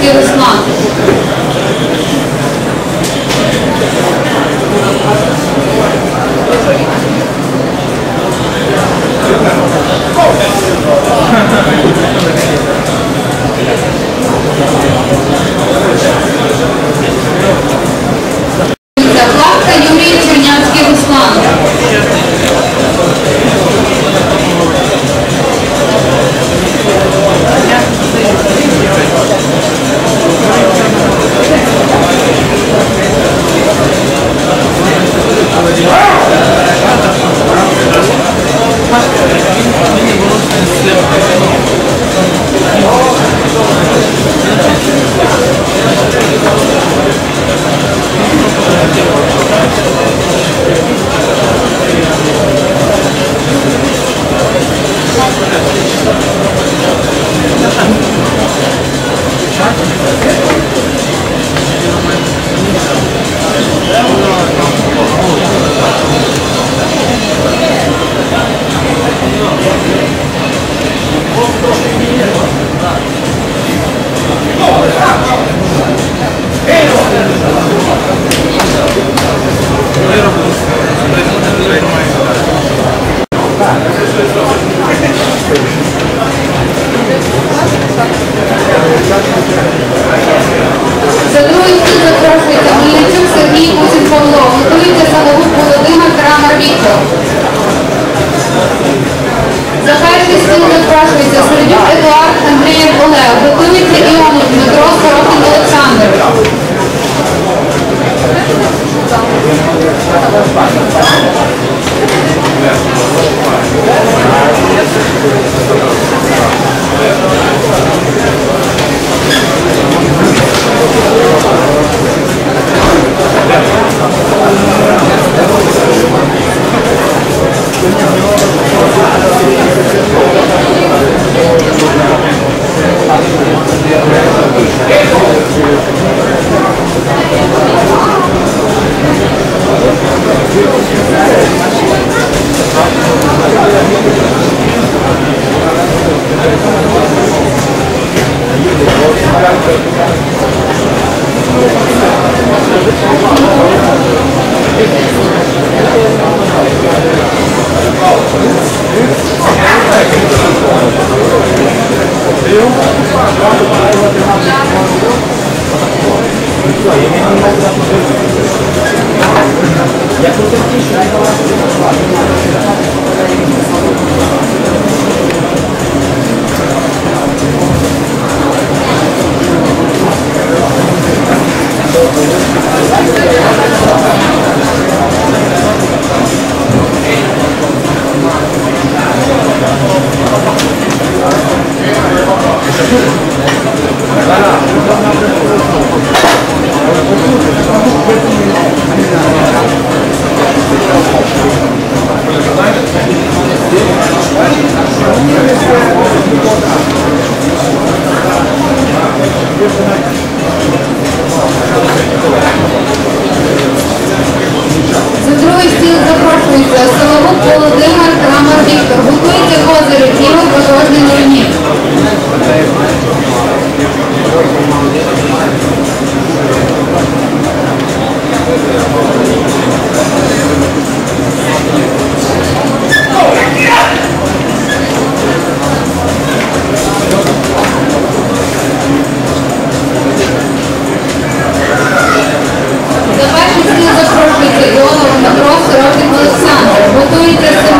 Yugoslavia Віктор. За перший стіл запрошується Середюк Едуард Андрієв Олег. Готується Іонов Дмитро Сорокін Олександр. За запрошується Іонов Дмитро Сорокін Олександр. Готується Симон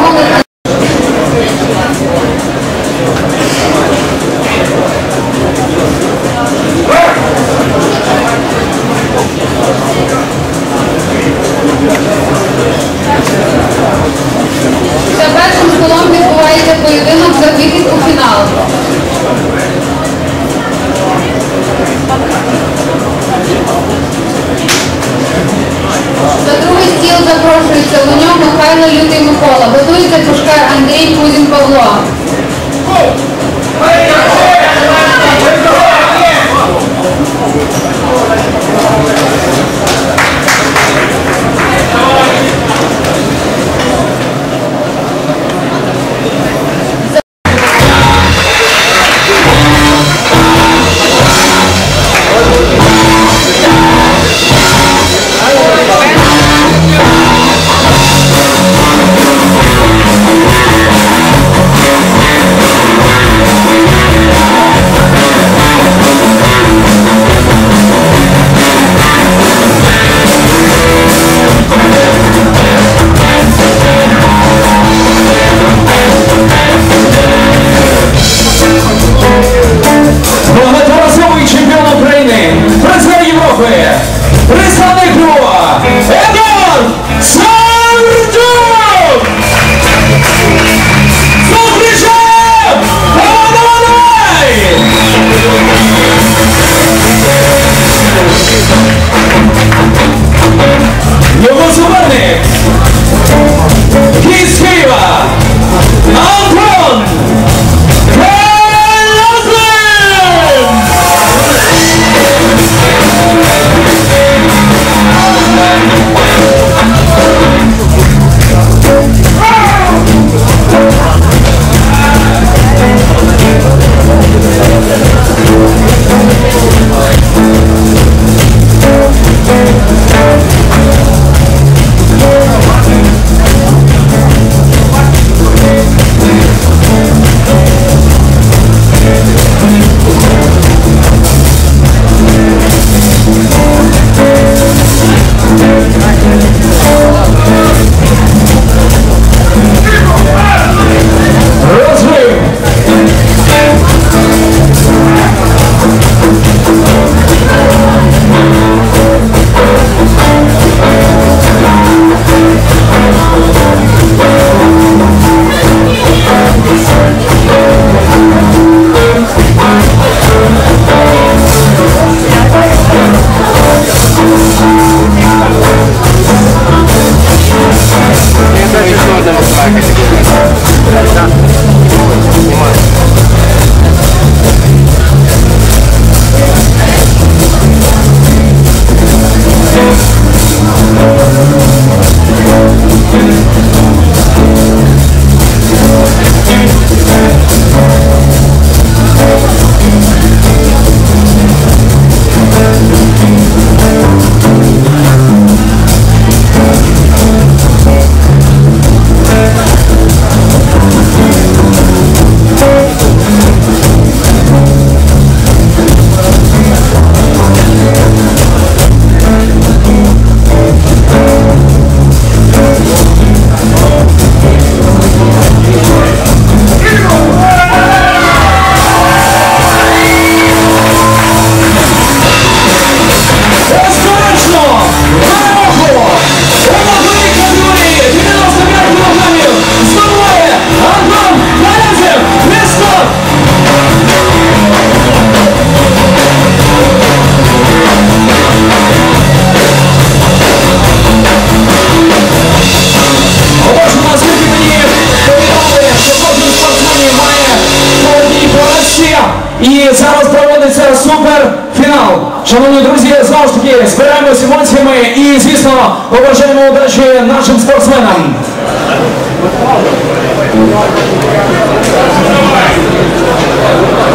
Шановні друзі, знову ж таки, збираємося емоціями і, звісно, побажаємо удачі нашим спортсменам.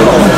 Розбив.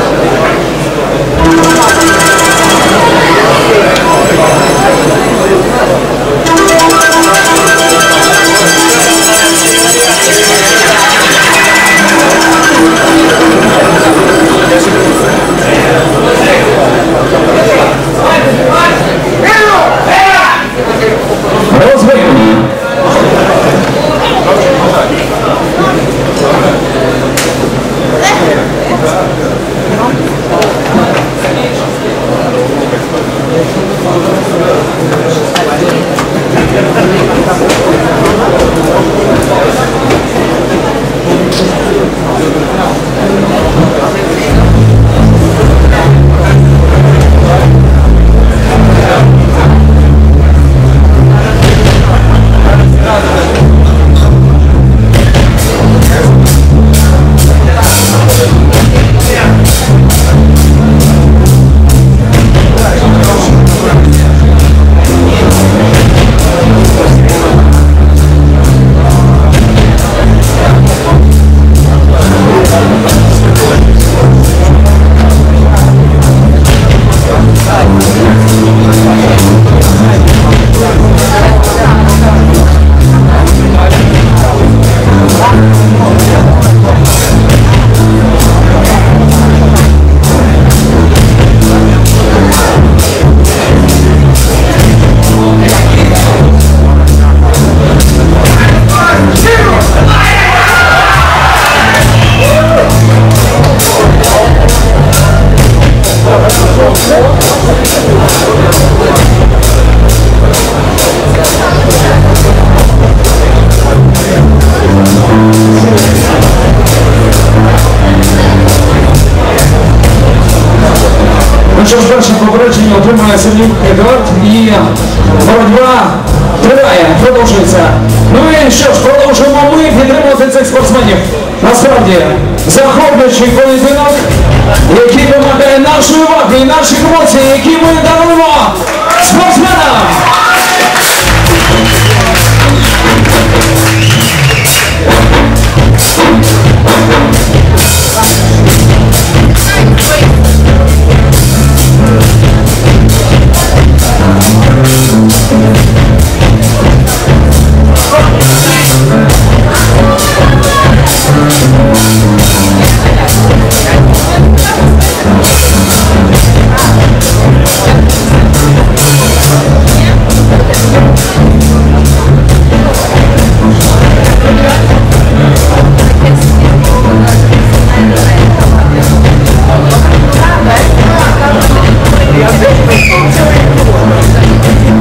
Shiva, Dina Shiva, Seki, Mundana.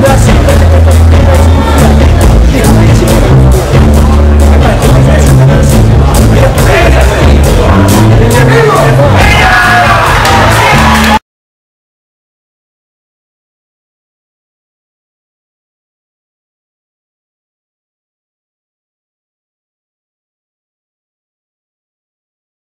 Gracias.